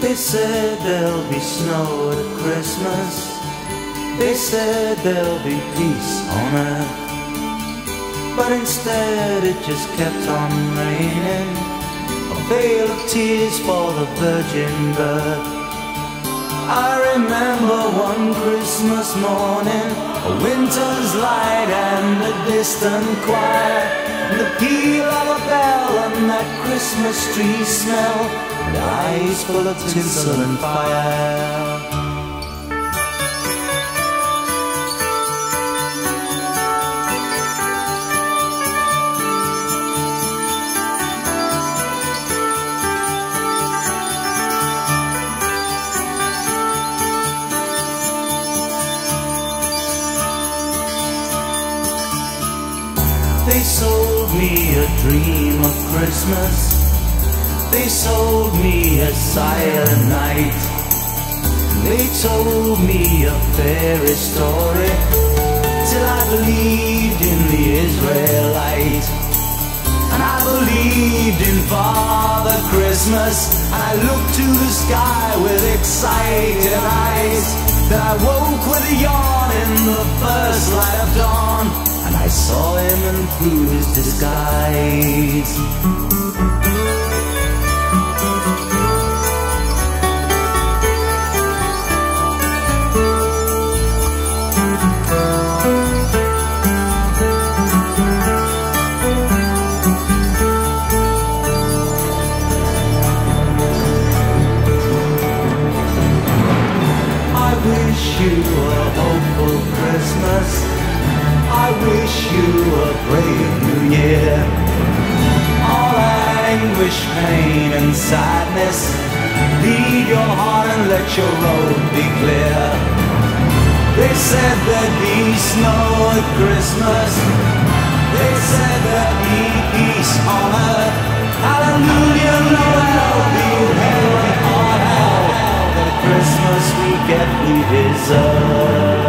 They said there'll be snow at Christmas. They said there'll be peace on earth. But instead it just kept on raining. A veil of tears for the virgin birth. I remember one Christmas morning, a winter's light and a distant choir, and the peal that Christmas tree smell, and eyes full of tinsel and fire. They sold me a dream of Christmas. They sold me a silent night. They told me a fairy story till I believed in the Israelite. And I believed in Father Christmas. And I looked to the sky with excited eyes. Then I woke with a yawn in the first light of dawn. And I saw him through his disguise. You a brave new year. All anguish, pain, and sadness. Leave your heart and let your road be clear. They said there'd be snow at Christmas. They said there'd be peace on earth. Hallelujah, Noel, be heaven or hell. The Christmas we get we deserve.